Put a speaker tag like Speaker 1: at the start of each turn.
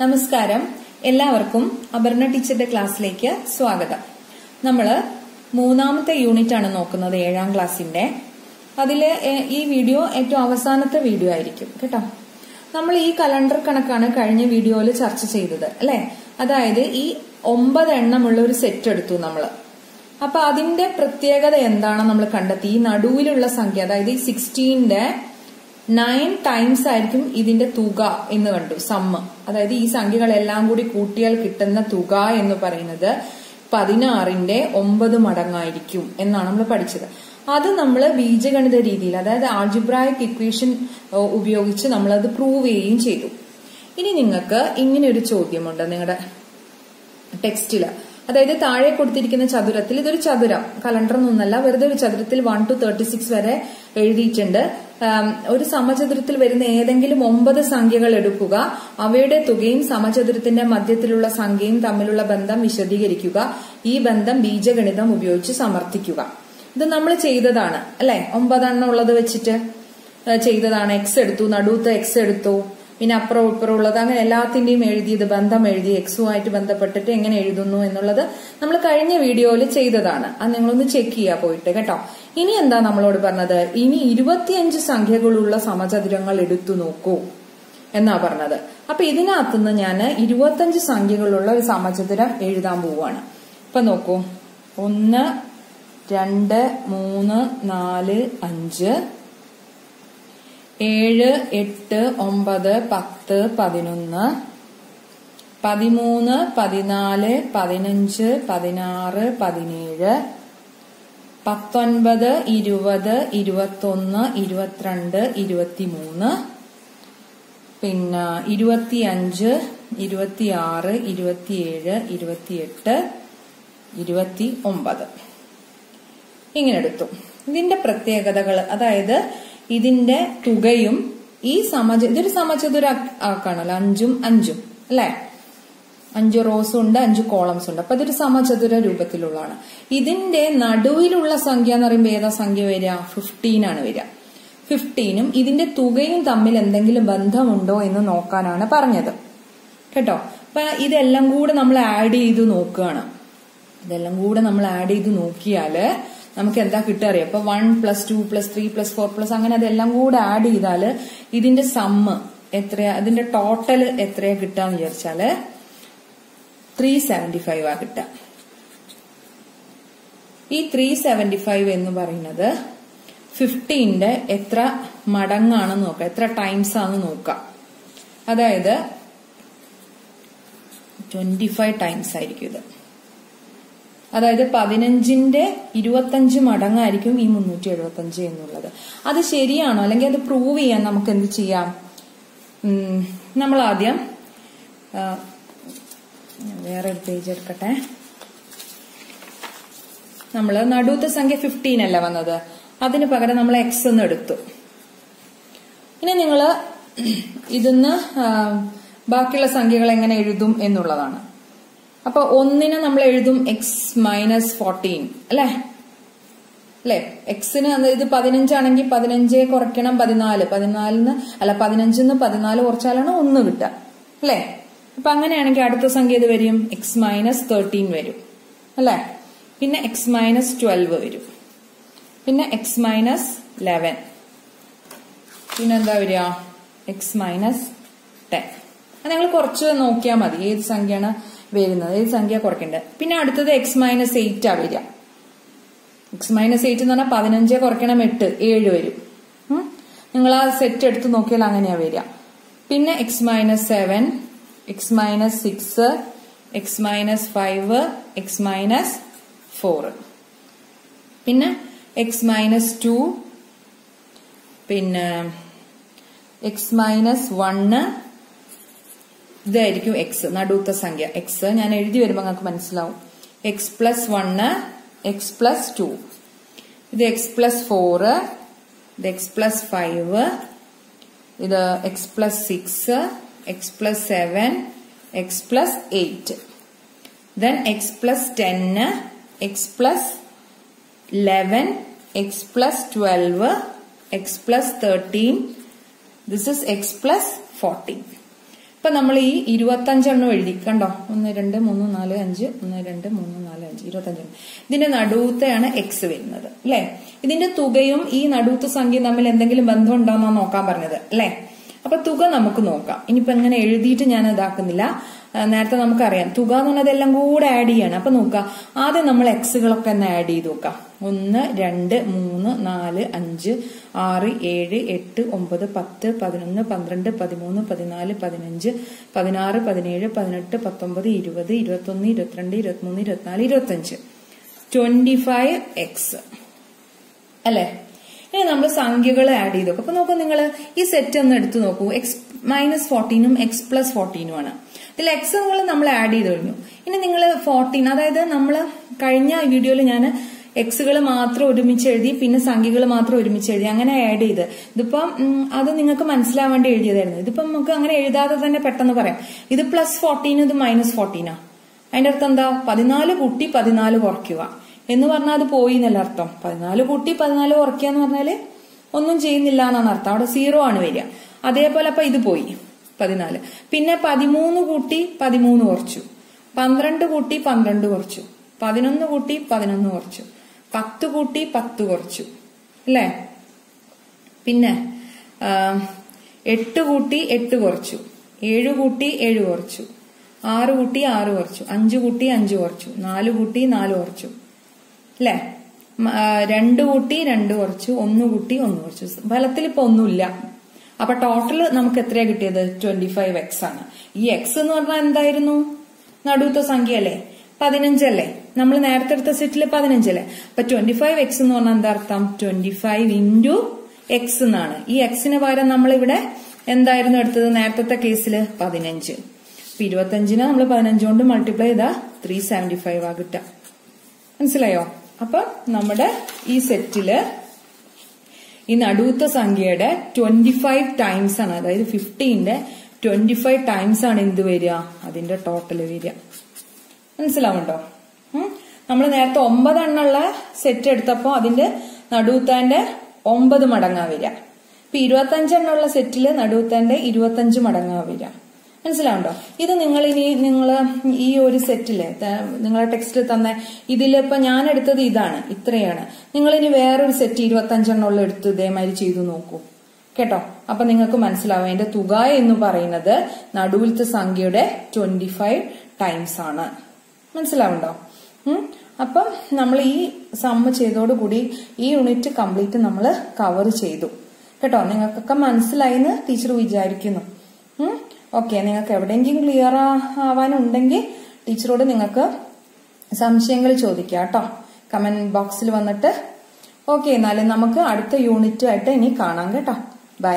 Speaker 1: നമസ്കാരം എല്ലാവർക്കും അപർണ ടീച്ചറുടെ ക്ലാസ്സിലേക്ക് സ്വാഗതം നമ്മൾ മൂന്നാമത്തെ യൂണിറ്റ് ആണ് നോക്കുന്നത് ഏഴാം ക്ലാസ്സിന്റെ അതിൽ ഈ വീഡിയോ ഏറ്റവും അവസാനത്തെ വീഡിയോ ആയിരിക്കും കേട്ടോ നമ്മൾ ഈ കലണ്ടർ കണക്കാണ് കഴിഞ്ഞ വീഡിയോയിൽ ചർച്ച ചെയ്തത് അല്ലെ അതായത് ഈ ഒമ്പത് എണ്ണമുള്ള ഒരു സെറ്റ് എടുത്തു നമ്മൾ അപ്പൊ അതിന്റെ പ്രത്യേകത എന്താണ് നമ്മൾ കണ്ടെത്തി ഈ നടുവിലുള്ള സംഖ്യ അതായത് ഈ സിക്സ്റ്റീന്റെ നയൻ ടൈംസ് ആയിരിക്കും ഇതിന്റെ തുക എന്ന് കണ്ടു സമ്മ് അതായത് ഈ സംഖ്യകളെല്ലാം കൂടി കൂട്ടിയാൽ കിട്ടുന്ന തുക എന്ന് പറയുന്നത് പതിനാറിന്റെ ഒമ്പത് മടങ്ങായിരിക്കും എന്നാണ് നമ്മൾ പഠിച്ചത് അത് നമ്മൾ ബീജഗണിത രീതിയിൽ അതായത് ആൾജിബ്രായിക് ഇക്വേഷൻ ഉപയോഗിച്ച് നമ്മൾ അത് പ്രൂവ് ചെയ്യുകയും ചെയ്തു ഇനി നിങ്ങൾക്ക് ഇങ്ങനെ ഒരു ചോദ്യമുണ്ട് നിങ്ങളുടെ ടെക്സ്റ്റില് അതായത് താഴെ കൊടുത്തിരിക്കുന്ന ചതുരത്തിൽ ഇതൊരു ചതുരം കലണ്ടർ എന്നൊന്നല്ല വെറുതെ ഒരു ചതുരത്തിൽ വൺ ടു തേർട്ടി സിക്സ് വരെ എഴുതിയിട്ടുണ്ട് ഒരു സമചതുരത്തിൽ വരുന്ന ഏതെങ്കിലും ഒമ്പത് സംഖ്യകൾ എടുക്കുക അവയുടെ തുകയും സമചതുരത്തിന്റെ മധ്യത്തിലുള്ള സംഖ്യയും തമ്മിലുള്ള ബന്ധം വിശദീകരിക്കുക ഈ ബന്ധം ബീജഗണിതം ഉപയോഗിച്ച് സമർത്ഥിക്കുക ഇത് നമ്മൾ ചെയ്തതാണ് അല്ലെ ഒമ്പതെണ്ണം ഉള്ളത് വെച്ചിട്ട് ചെയ്തതാണ് എക്സ് എടുത്തു നടുവത്തെ എക്സ് എടുത്തു പിന്നെ അപ്പുറം ഇപ്പുറം ഉള്ളത് അങ്ങനെ എല്ലാത്തിന്റെയും എഴുതിയത് ബന്ധം എഴുതി എക്സുമായിട്ട് ബന്ധപ്പെട്ടിട്ട് എങ്ങനെ എഴുതുന്നു എന്നുള്ളത് നമ്മൾ കഴിഞ്ഞ വീഡിയോയിൽ ചെയ്തതാണ് അത് നിങ്ങളൊന്ന് ചെക്ക് ചെയ്യാ പോയിട്ട് കേട്ടോ ഇനി എന്താ നമ്മളോട് പറഞ്ഞത് ഇനി ഇരുപത്തിയഞ്ച് സംഖ്യകളുള്ള സമചതുരങ്ങൾ എടുത്തു നോക്കൂ എന്നാ പറഞ്ഞത് അപ്പൊ ഇതിനകത്തുനിന്ന് ഞാൻ ഇരുപത്തിയഞ്ച് സംഖ്യകളുള്ള ഒരു സമചതുരം എഴുതാൻ പോവുകയാണ് ഇപ്പൊ നോക്കൂ ഒന്ന് രണ്ട് മൂന്ന് നാല് അഞ്ച് ഏഴ് എട്ട് ഒമ്പത് പത്ത് പതിനൊന്ന് പതിമൂന്ന് പതിനാല് പതിനഞ്ച് പതിനാറ് പതിനേഴ് പത്തൊൻപത് ഇരുപത് ഇരുപത്തൊന്ന് ഇരുപത്തിരണ്ട് ഇരുപത്തിമൂന്ന് പിന്നെ ഇരുപത്തിയഞ്ച് ഇരുപത്തിയാറ് ഇരുപത്തിയേഴ് ഇരുപത്തിയെട്ട് ഇരുപത്തി ഒമ്പത് ഇങ്ങനെ എടുത്തു ഇതിന്റെ പ്രത്യേകതകൾ അതായത് ഇതിന്റെ തുകയും ഈ സമച ഇതൊരു സമചതുര ആക്കാണല്ലോ അഞ്ചും അഞ്ചും അല്ലെ അഞ്ച് റോസും ഉണ്ട് അഞ്ച് കോളംസ് ഉണ്ട് അപ്പൊ ഇതൊരു സമചതുര രൂപത്തിലുള്ളതാണ് ഇതിന്റെ നടുവിലുള്ള സംഖ്യ എന്ന് പറയുമ്പോൾ ഏതാ സംഖ്യ വരിക ഫിഫ്റ്റീൻ ആണ് വരിക ഫിഫ്റ്റീനും ഇതിന്റെ തുകയും തമ്മിൽ എന്തെങ്കിലും ബന്ധമുണ്ടോ എന്ന് നോക്കാനാണ് പറഞ്ഞത് കേട്ടോ അപ്പൊ ഇതെല്ലാം കൂടെ നമ്മൾ ആഡ് ചെയ്ത് നോക്കുകയാണ് ഇതെല്ലാം കൂടെ നമ്മൾ ആഡ് ചെയ്ത് നോക്കിയാല് നമുക്ക് എന്താ കിട്ടുക അറിയാം അപ്പൊ one plus two plus three plus four plus അങ്ങനെ അതെല്ലാം കൂടെ ആഡ് ചെയ്താല് ഇതിന്റെ സമ്മ് എത്രയാ അതിന്റെ ടോട്ടൽ എത്രയാ കിട്ടാന്ന് വിചാരിച്ചാല് ത്രീ സെവന്റി ഫൈവ് ആ കിട്ടുക ഈ ത്രീ സെവന്റി ഫൈവ് എന്ന് പറയുന്നത് ഫിഫ്റ്റീന്റെ എത്ര മടങ്ങാണെന്ന് നോക്കുക എത്ര ടൈംസ് ആണ് നോക്കുക അതായത് ട്വന്റി ഫൈവ് ടൈംസ് ആയിരിക്കും ഇത് അതായത് പതിനഞ്ചിന്റെ ഇരുപത്തഞ്ച് മടങ്ങായിരിക്കും ഈ മുന്നൂറ്റി അഞ്ച് എന്നുള്ളത് അത് ശരിയാണോ അല്ലെങ്കിൽ അത് പ്രൂവ് ചെയ്യാൻ നമുക്ക് എന്ത് ചെയ്യാം നമ്മൾ ആദ്യം വേറെ ഒരു പേജ് എടുക്കട്ടെ നമ്മൾ നടുവത്തെ സംഖ്യ ഫിഫ്റ്റീൻ അല്ല വന്നത് അതിന് പകരം നമ്മൾ എക്സ് എന്ന് എടുത്തു ഇനി നിങ്ങൾ ഇതിന്ന് ബാക്കിയുള്ള സംഖ്യകൾ എങ്ങനെ എഴുതും എന്നുള്ളതാണ് അപ്പൊ ഒന്നിന് നമ്മൾ എഴുതും എക്സ് മൈനസ് ഫോർട്ടീൻ അല്ലെ അല്ലെ എക്സിന് ഇത് പതിനഞ്ചാണെങ്കിൽ പതിനഞ്ച് കുറയ്ക്കണം പതിനാല് പതിനാലിന് അല്ല പതിനഞ്ചിന്ന് പതിനാല് കുറച്ചാലാണ് ഒന്ന് കിട്ടുക അല്ലെ അപ്പൊ അങ്ങനെയാണെങ്കിൽ അടുത്ത സംഖ്യ ഇത് വരും എക്സ് മൈനസ് തേർട്ടീൻ വരും അല്ലെ പിന്നെ എക്സ് മൈനസ് ട്വൽവ് വരും പിന്നെ എക്സ് മൈനസ് ലെവൻ പിന്നെന്താ വരിക എക്സ് മൈനസ് ടെൻ നിങ്ങൾ കുറച്ച് നോക്കിയാൽ മതി ഏത് സംഖ്യയാണ് വരുന്നത് ഈ സംഖ്യ കുറയ്ക്കേണ്ടത് പിന്നെ അടുത്തത് എക്സ് മൈനസ് എയ്റ്റ് ആ വരിക എക്സ് മൈനസ് എയ്റ്റ് എന്ന് പറഞ്ഞാൽ പതിനഞ്ച് കുറയ്ക്കണം എട്ട് ഏഴ് വരും നിങ്ങൾ ആ സെറ്റ് എടുത്ത് നോക്കിയാൽ അങ്ങനെയാ വരിക പിന്നെ x minus seven x minus six x minus five x minus four പിന്നെ എക്സ് മൈനസ് ടു പിന്നെ എക്സ് മൈനസ് വണ്ണ് देन किउ एक्स நடுತೆ ಸಂಖ್ಯೆ এক্স ನಾನು ಎರೆದಿಬಿಡುವೆ ಅಂತಕಂತಾ ಕನ್ಸಲಾವ್ ಎಕ್ಸ್ ಪ್ಲಸ್ 1 ಎಕ್ಸ್ ಪ್ಲಸ್ 2 ಇದು ಎಕ್ಸ್ ಪ್ಲಸ್ 4 ಇದು ಎಕ್ಸ್ ಪ್ಲಸ್ 5 ಇದು x plus 6 x plus 7 x plus 8 then x plus 10 x plus 11 x plus 12 x plus 13 this is x plus 40 ഇപ്പൊ നമ്മൾ ഈ ഇരുപത്തഞ്ചെണ്ണം എഴുതി കണ്ടോ ഒന്ന് രണ്ട് മൂന്ന് നാല് അഞ്ച് ഒന്ന് രണ്ട് മൂന്ന് നാല് അഞ്ച് ഇരുപത്തഞ്ചെണ്ണം ഇതിന്റെ നടുവത്തെയാണ് എക്സ് വരുന്നത് അല്ലെ ഇതിന്റെ തുകയും ഈ നടുവത്തെ സംഖ്യ തമ്മിൽ എന്തെങ്കിലും ബന്ധം ഉണ്ടോന്നാ നോക്കാൻ പറഞ്ഞത് അല്ലെ അപ്പൊ തുക നമുക്ക് നോക്കാം ഇനിയിപ്പോ എങ്ങനെ എഴുതിയിട്ട് ഞാൻ ഇതാക്കുന്നില്ല നേരത്തെ നമുക്കറിയാം തുക എന്ന് പറഞ്ഞത് കൂടെ ആഡ് ചെയ്യണം അപ്പൊ നോക്കുക ആദ്യം നമ്മൾ എക്സുകളൊക്കെ ഒന്ന് ആഡ് ചെയ്ത് നോക്കാം ഒന്ന് രണ്ട് മൂന്ന് നാല് അഞ്ച് ആറ് ഏഴ് എട്ട് ഒമ്പത് പത്ത് പതിനൊന്ന് പന്ത്രണ്ട് പതിമൂന്ന് പതിനാല് പതിനഞ്ച് പതിനാറ് പതിനേഴ് പതിനെട്ട് പത്തൊമ്പത് ഇരുപത് ഇരുപത്തൊന്ന് ഇരുപത്തിരണ്ട് ഇരുപത്തിമൂന്ന് ഇരുപത്തിനാല് ഇരുപത്തഞ്ച് ട്വന്റി ഫൈവ് എക്സ് അല്ലേ ഇനി നമ്മൾ സംഖ്യകൾ ആഡ് ചെയ്ത് നോക്കും അപ്പൊ നോക്കൂ നിങ്ങൾ ഈ സെറ്റ് ഒന്ന് എടുത്തു നോക്കൂ എക്സ് മൈനസ് ഫോർട്ടീനും എക്സ് പ്ലസ് ഫോർട്ടീനും ആണ് ഇതിൽ എക്സമുകൾ നമ്മൾ ആഡ് ചെയ്ത് കഴിഞ്ഞു ഇനി നിങ്ങൾ ഫോർട്ടീൻ അതായത് നമ്മൾ കഴിഞ്ഞ വീഡിയോയിൽ ഞാൻ എക്സുകൾ മാത്രം ഒരുമിച്ച് എഴുതി പിന്നെ സംഖ്യകൾ മാത്രം ഒരുമിച്ച് എഴുതി അങ്ങനെ ആഡ് ചെയ്ത് ഇതിപ്പം അത് നിങ്ങൾക്ക് മനസ്സിലാവാൻ വേണ്ടി എഴുതിയതായിരുന്നു ഇതിപ്പം നമുക്ക് അങ്ങനെ എഴുതാതെ തന്നെ പെട്ടെന്ന് പറയാം ഇത് പ്ലസ് ഫോർട്ടീനും ഇത് മൈനസ് ഫോർട്ടീനാ അതിന്റെ അർത്ഥം എന്താ പതിനാല് കൂട്ടി പതിനാല് കുറയ്ക്കുക എന്ന് പറഞ്ഞാൽ അത് പോയി എന്നല്ല അർത്ഥം പതിനാല് കൂട്ടി പതിനാല് കുറയ്ക്കുക എന്ന് പറഞ്ഞാൽ ഒന്നും ചെയ്യുന്നില്ല എന്നാണ് അർത്ഥം അവിടെ സീറോ ആണ് വരിക അതേപോലെ അപ്പൊ ഇത് പോയി പതിനാല് പിന്നെ പതിമൂന്ന് കൂട്ടി പതിമൂന്ന് കുറച്ചു പന്ത്രണ്ട് കൂട്ടി പന്ത്രണ്ട് കുറച്ചു പതിനൊന്ന് കൂട്ടി പതിനൊന്ന് കുറച്ചു പത്ത് കൂട്ടി പത്ത് കുറച്ചു അല്ലേ പിന്നെ എട്ട് കൂട്ടി എട്ട് കുറച്ചു ഏഴ് കൂട്ടി ഏഴ് കുറച്ചു ആറ് കൂട്ടി ആറ് കുറച്ചു അഞ്ച് കൂട്ടി അഞ്ച് കുറച്ചു നാല് കൂട്ടി നാല് കുറച്ചു അല്ലേ രണ്ട് കൂട്ടി രണ്ട് കുറച്ചു ഒന്ന് കൂട്ടി ഒന്ന് കുറച്ചു ഫലത്തിൽ ഇപ്പൊ ഒന്നുമില്ല അപ്പൊ ടോട്ടൽ നമുക്ക് എത്രയാ കിട്ടിയത് ട്വന്റി ഫൈവ് എക്സ് ആണ് ഈ എക്സ് എന്ന് പറഞ്ഞാൽ എന്തായിരുന്നു നടുത്ത സംഖ്യ അല്ലേ പതിനഞ്ചല്ലേ നമ്മൾ നേരത്തെ എടുത്ത സെറ്റിൽ പതിനഞ്ചല്ലേ അപ്പൊ ട്വന്റി ഫൈവ് എക്സ് എന്ന് പറഞ്ഞാൽ എന്താ അർത്ഥം ട്വന്റി ഫൈവ് ഇൻറ്റു എക്സ് എന്നാണ് ഈ എക്സിന് പകരം നമ്മളിവിടെ എന്തായിരുന്നു എടുത്തത് നേരത്തെ കേസിൽ പതിനഞ്ച് അപ്പൊ ഇരുപത്തഞ്ചിന് നമ്മൾ പതിനഞ്ച് കൊണ്ട് മൾട്ടിപ്ലൈ ചെയ്താ ത്രീ സെവന്റി ഫൈവ് ആ കിട്ടുക മനസ്സിലായോ അപ്പൊ നമ്മുടെ ഈ സെറ്റില് ഈ നടുവത്ത സംഖ്യയുടെ ട്വന്റി ഫൈവ് ടൈംസ് ആണ് അതായത് ഫിഫ്റ്റീന്റെ ട്വന്റി ഫൈവ് ടൈംസ് ആണ് എന്ത് വരിക അതിന്റെ ടോട്ടൽ വരിക മനസ്സിലാവുണ്ടോ നമ്മൾ നേരത്തെ ഒമ്പത് എണ്ണുള്ള സെറ്റ് എടുത്തപ്പോ അതിന്റെ നടുവത്താന്റെ ഒമ്പത് മടങ്ങാ വരിക ഇപ്പൊ ഇരുപത്തഞ്ചെണ്ണുള്ള സെറ്റില് നടുവത്താന്റെ ഇരുപത്തഞ്ച് മടങ്ങാ വരിക മനസ്സിലാവുണ്ടോ ഇത് നിങ്ങൾ ഇനി നിങ്ങൾ ഈ ഒരു സെറ്റില് നിങ്ങളെ ടെക്സ്റ്റ് തന്നെ ഇതിലിപ്പോ ഞാൻ എടുത്തത് ഇതാണ് ഇത്രയാണ് നിങ്ങൾ ഇനി വേറൊരു സെറ്റ് ഇരുപത്തഞ്ചെണ്ണമുള്ള എടുത്ത് ഇതേമാതിരി ചെയ്തു നോക്കൂ കേട്ടോ അപ്പൊ നിങ്ങൾക്ക് മനസ്സിലാവും എന്റെ തുക എന്ന് പറയുന്നത് നടുവിലത്തെ സംഖ്യയുടെ ട്വന്റി ഫൈവ് ടൈംസ് ആണ് മനസ്സിലാവുണ്ടോ അപ്പം നമ്മൾ ഈ സമ്മ ചെയ്തോടുകൂടി ഈ യൂണിറ്റ് കംപ്ലീറ്റ് നമ്മൾ കവർ ചെയ്തു കേട്ടോ നിങ്ങൾക്കൊക്കെ മനസ്സിലായെന്ന് ടീച്ചർ വിചാരിക്കുന്നു ഓക്കെ നിങ്ങൾക്ക് എവിടെയെങ്കിലും ക്ലിയർ ആവാനുണ്ടെങ്കിൽ ടീച്ചറോട് നിങ്ങൾക്ക് സംശയങ്ങൾ ചോദിക്കാം കേട്ടോ കമന്റ് ബോക്സിൽ വന്നിട്ട് ഓക്കെ എന്നാലും നമുക്ക് അടുത്ത യൂണിറ്റുമായിട്ട് ഇനി കാണാം കേട്ടോ ബൈ